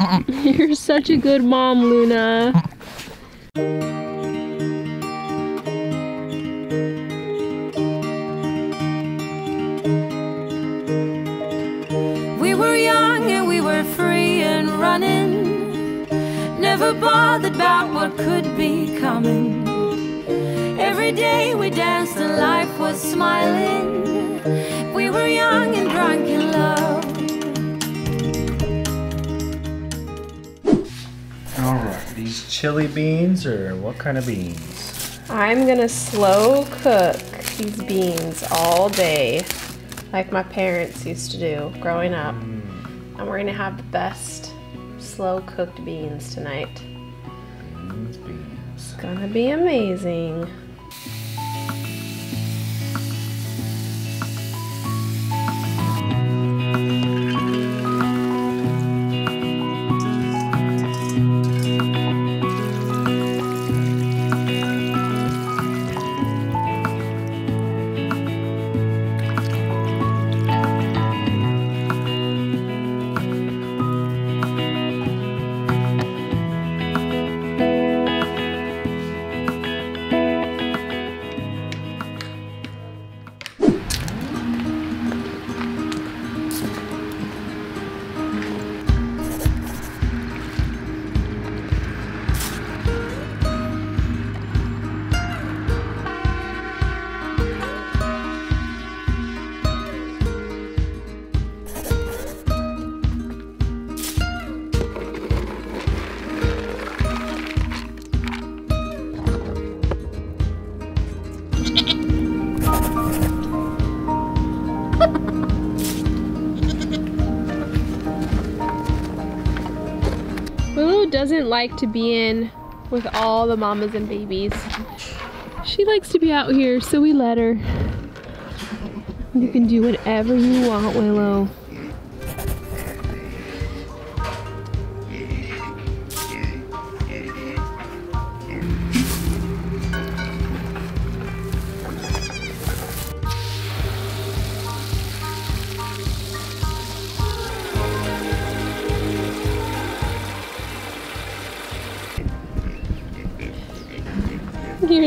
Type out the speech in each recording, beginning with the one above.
You're such a good mom, Luna. We were young and we were free and running. Never bothered about what could be coming. Every day we danced and life was smiling. We were young and drunk in love. Chili beans or what kind of beans? I'm gonna slow cook these beans all day, like my parents used to do growing up. Mm. And we're gonna have the best slow cooked beans tonight. Beans, beans. Gonna be amazing. Doesn't like to be in with all the mamas and babies. She likes to be out here, so we let her. You can do whatever you want, Willow.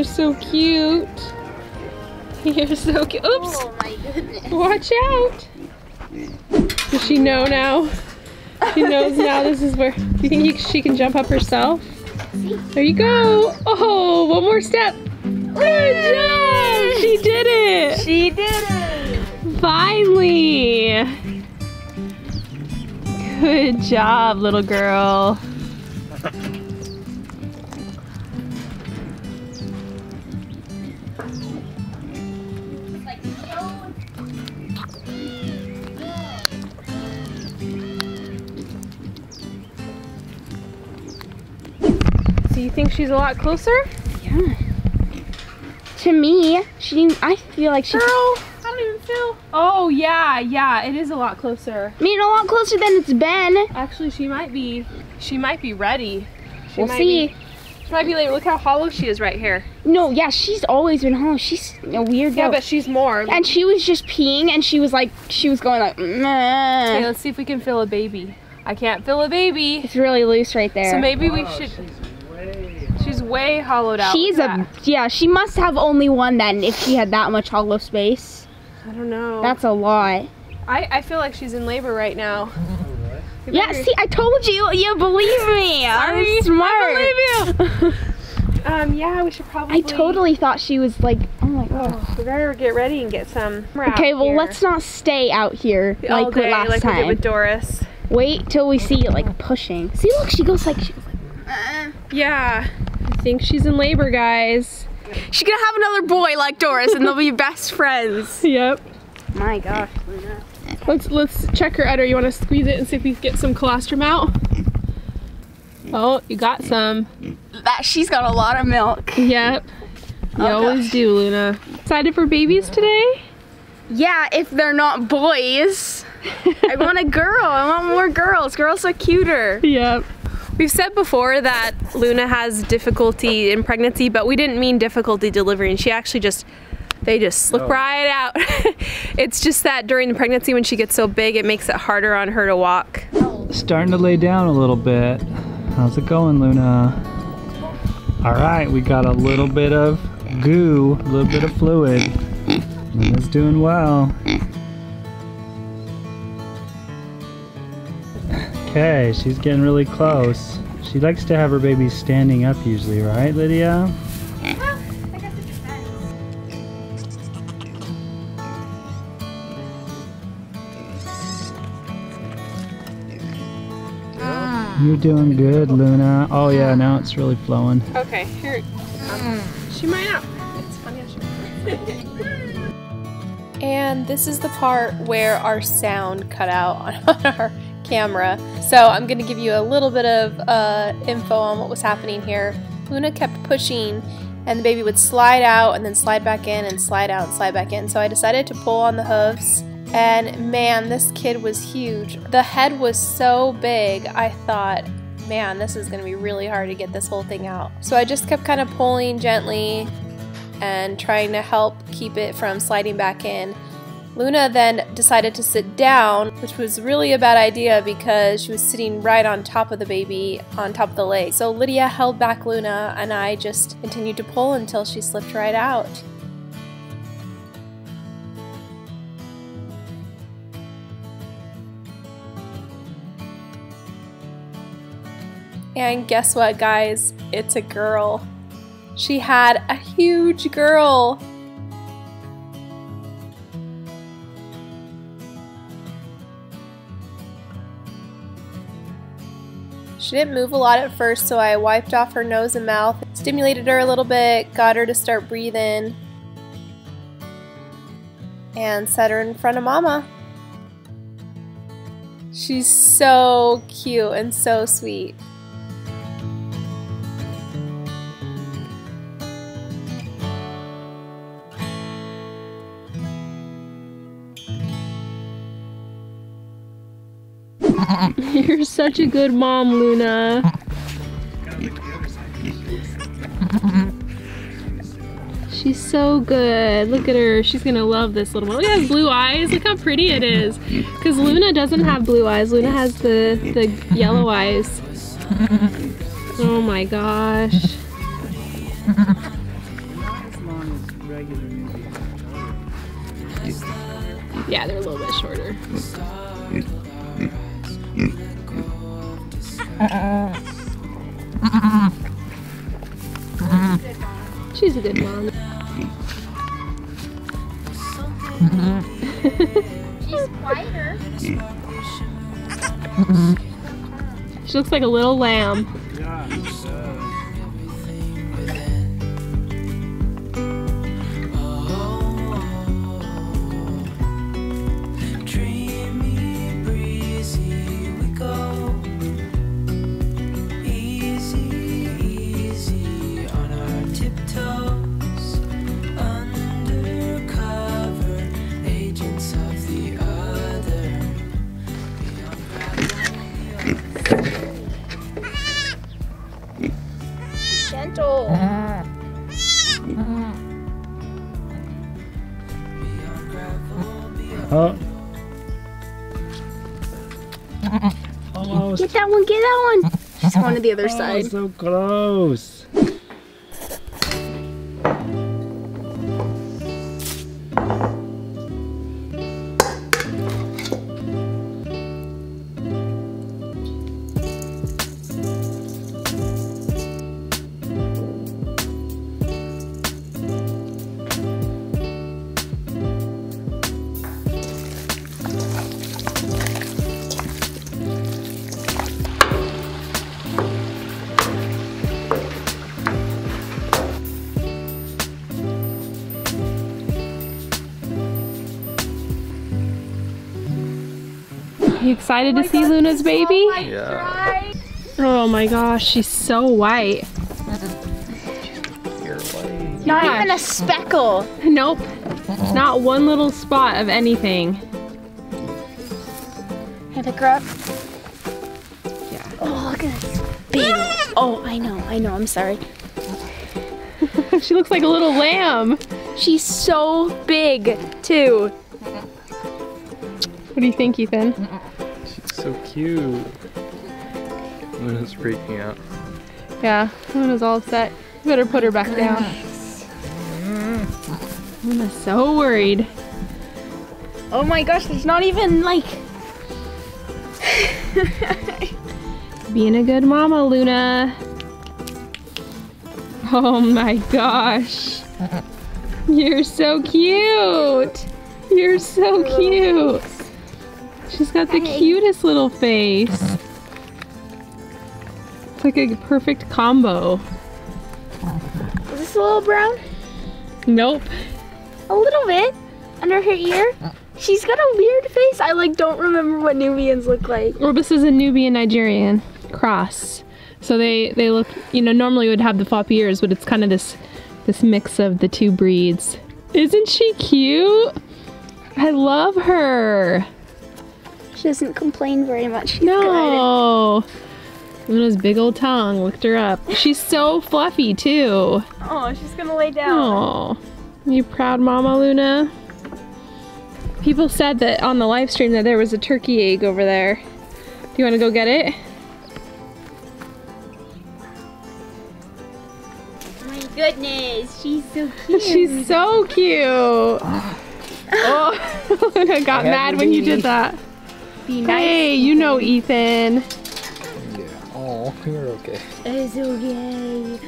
You're so cute. You're so cute. Oops. Oh my goodness. Watch out. Does she know now? She knows now this is where. Do you think she can jump up herself? There you go. Oh, one more step. Good job. She did it. She did it. Finally. Good job, little girl. Think she's a lot closer? Yeah. To me, she. I feel like she. Girl, I don't even feel. Oh yeah, yeah, it is a lot closer. I mean, a lot closer than it's been. Actually, she might be. She might be ready. She We'll might see. Be, she might be late. Look how hollow she is right here. No, yeah, she's always been hollow. She's a weird Yeah, goat. but she's more. and she was just peeing, and she was like, she was going like, Okay, let's see if we can feel a baby. I can't feel a baby. It's really loose right there. So maybe we Wow, should. Way hollowed out. she's a yeah. She must have only one then if she had that much hollow space. I don't know. That's a lot. I, I feel like she's in labor right now. Yeah, see, I told you. You believe me. Sorry, I'm smart. I believe you. um, yeah, we should probably. I totally thought she was like, oh my god. Oh, we better get ready and get some. Okay, well, here let's not stay out here all like day, last like time. with Doris. Wait till we see it like pushing. See, look, she goes like, she goes like Yeah, I think she's in labor, guys. she's gonna have another boy like Doris, and they'll be best friends. Yep. My gosh. Let's let's check her udder. You want to squeeze it and see if we can get some colostrum out? Oh, you got some. That she's got a lot of milk. Yep. You Oh, always gosh. do, Luna. Excited for babies today? Yeah, if they're not boys. I want a girl. I want more girls. Girls are cuter. Yep. We've said before that Luna has difficulty in pregnancy, but we didn't mean difficulty delivering. She actually just they just slip Oh. right out. it's just that during the pregnancy when she gets so big, it makes it harder on her to walk. Starting to lay down a little bit. How's it going, Luna? All right, we got a little bit of goo, a little bit of fluid. Luna's doing well. Okay, she's getting really close. She likes to have her babies standing up usually, right, Lydia? Ah. You're doing good, Luna. Oh yeah, now it's really flowing. Okay, here. She might not. It's funny how she And this is the part where our sound cut out on our camera. So I'm going to give you a little bit of uh, info on what was happening here. Luna kept pushing and the baby would slide out and then slide back in and slide out and slide back in. So I decided to pull on the hooves and man, this kid was huge. The head was so big, I thought, man, this is going to be really hard to get this whole thing out. So I just kept kind of pulling gently and trying to help keep it from sliding back in. Luna then decided to sit down, which was really a bad idea because she was sitting right on top of the baby, on top of the leg. So Lydia held back Luna and I just continued to pull until she slipped right out. And guess what, guys? It's a girl. She had a huge girl. She didn't move a lot at first, so I wiped off her nose and mouth, stimulated her a little bit, got her to start breathing, and set her in front of Mama. She's so cute and so sweet. You're such a good mom, Luna. She's so good. Look at her. She's gonna love this little one. Look at blue eyes. Look how pretty it is. Because Luna doesn't have blue eyes. Luna has the, the yellow eyes. Oh my gosh. Yeah, they're a little bit shorter. She's a good mom. She's quieter. She looks like a little lamb. Gentle. Oh. Almost. Get that one, get that one. She's going to the other Oh, side. so close. You excited to oh see Luna's baby? Yeah. Oh my gosh, she's so white. Not even a speckle. Nope. Not one little spot of anything. Can I pick her up? Yeah. Oh, look at this. Baby. Oh, I know, I know. I'm sorry. she looks like a little lamb. She's so big too. What do you think, Ethan? She's so cute. Luna's freaking out. Yeah, Luna's all upset. You better put her back down. Luna's so worried. Oh my gosh, there's not even like. Being a good mama, Luna. Oh my gosh. You're so cute. You're so oh. cute. She's got the cutest little face. It's like a perfect combo. Is this a little brown? Nope. A little bit under her ear. She's got a weird face. I like don't remember what Nubians look like. Well, this is a Nubian Nigerian cross. So they they look, you know, normally would have the floppy ears, but it's kind of this this mix of the two breeds. Isn't she cute? I love her. She doesn't complain very much. She's good. No. Luna's big old tongue licked her up. She's so fluffy too. Oh, she's gonna lay down. Oh, you proud mama, Luna? People said that on the live stream that there was a turkey egg over there. Do you want to go get it? my goodness, she's so cute. She's so cute. Oh, Luna got I mad when you did that. Be nice. Hey, you know Ethan. Yeah. Oh, you're okay. It's okay.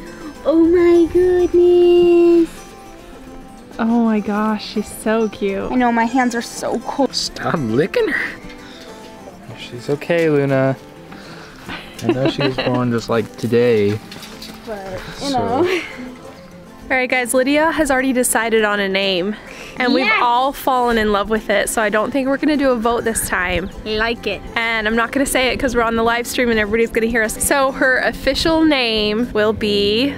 Oh my goodness. Oh my gosh, she's so cute. I know my hands are so cold. Stop licking her. She's okay, Luna. I know she was born just like today. But you know. All right, guys, Lydia has already decided on a name, and we've Yes. all fallen in love with it. So I don't think we're gonna do a vote this time. like it. And I'm not gonna say it because we're on the live stream and everybody's gonna hear us. So her official name will be.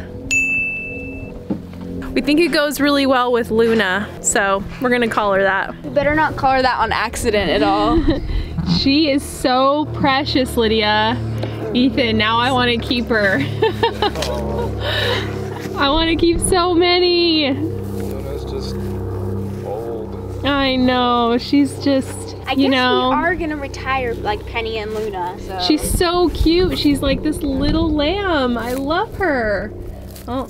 We think it goes really well with Luna, so we're gonna call her that. We better not call her that on accident at all. She is so precious, Lydia. Ethan, now I want to keep her. I want to keep so many. Luna's just old. I know. She's just, I you guess know. we are gonna retire like Penny and Luna. So She's so cute. She's like this little lamb. I love her. Oh.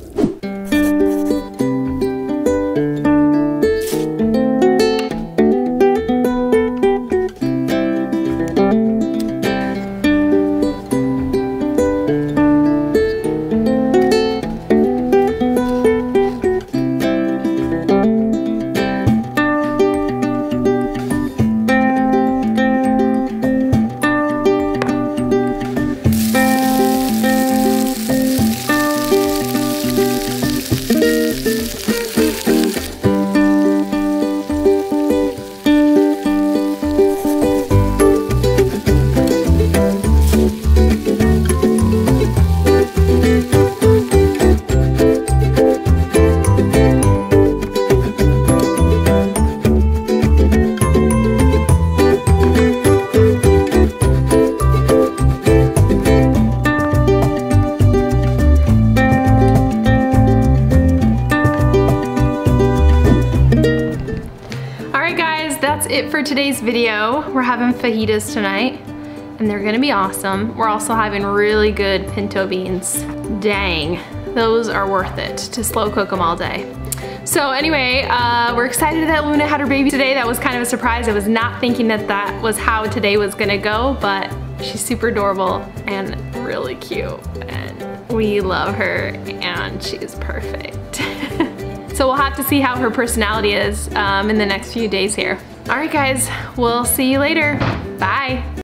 Today's video. We're having fajitas tonight, and they're gonna be awesome. We're also having really good pinto beans. Dang, those are worth it to slow cook them all day. So anyway, uh, we're excited that Luna had her baby today. That was kind of a surprise. I was not thinking that that was how today was gonna go, but she's super adorable and really cute, and we love her, and she's perfect. So we'll have to see how her personality is um, in the next few days here. All right, guys, we'll see you later. Bye.